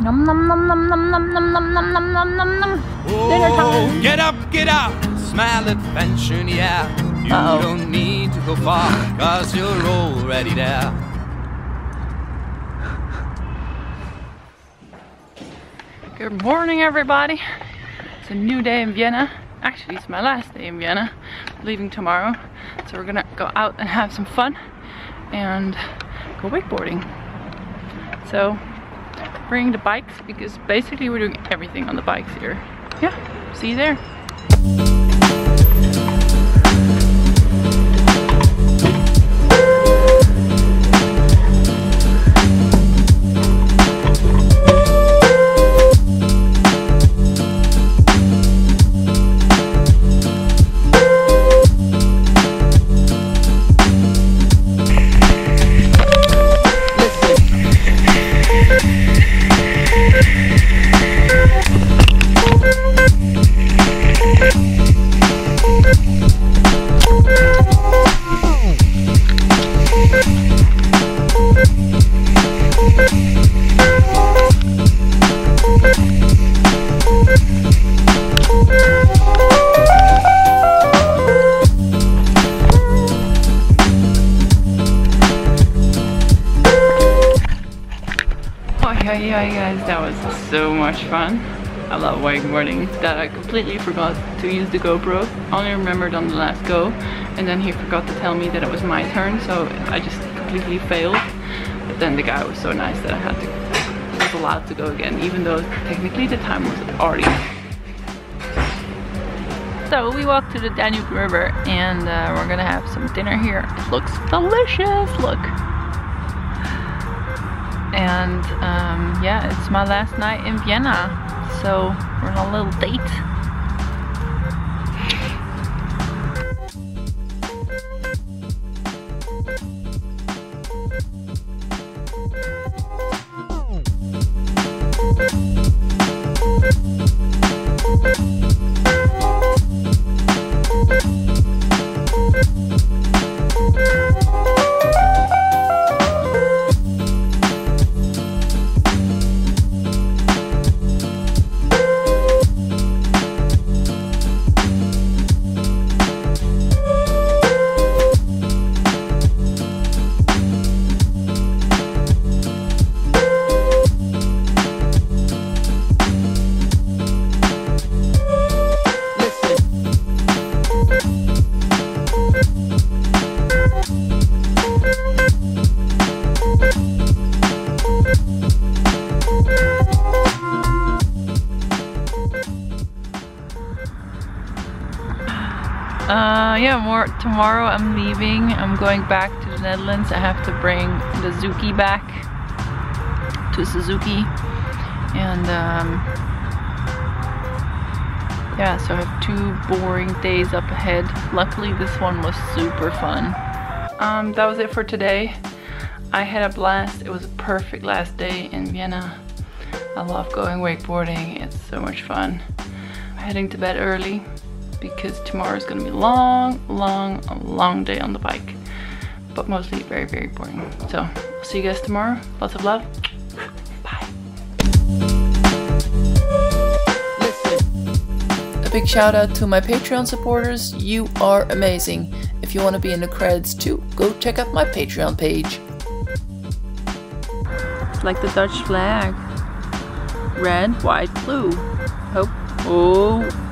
Num num num num num num num num num num num num num. Dinner time. Oh, get up, get up, smell adventure air. You Uh-oh. don't need to go far, cause you're already there. Good morning, everybody. It's a new day in Vienna. Actually, it's my last day in Vienna. Leaving tomorrow, so we're gonna go out and have some fun and go wakeboarding. So, bring the bikes because basically we're doing everything on the bikes here. Yeah, see you there. Oh yeah, yeah, guys, that was so much fun. I love wakeboarding. That I completely forgot to use the GoPro. Only remembered on the last go, and then he forgot to tell me that it was my turn, so I just completely failed. But then the guy was so nice that I had to, was allowed to go again, even though technically the time was already. So we walked to the Danube River, and uh, we're gonna have some dinner here. It looks delicious. Look and um, yeah, it's my last night in Vienna, so we're on a little date. Uh, yeah, more tomorrow I'm leaving. I'm going back to the Netherlands. I have to bring the Zuki back to Suzuki. And um, yeah, so I have two boring days up ahead. Luckily this one was super fun. Um, that was it for today. I had a blast. It was a perfect last day in Vienna. I love going wakeboarding. It's so much fun. I'm heading to bed early because tomorrow is going to be a long, long, long day on the bike. But mostly very, very boring. So, I'll see you guys tomorrow. Lots of love. Bye. A big shout out to my Patreon supporters. You are amazing. If you want to be in the credits too, go check out my Patreon page. It's like the Dutch flag. Red, white, blue. Oh, oh.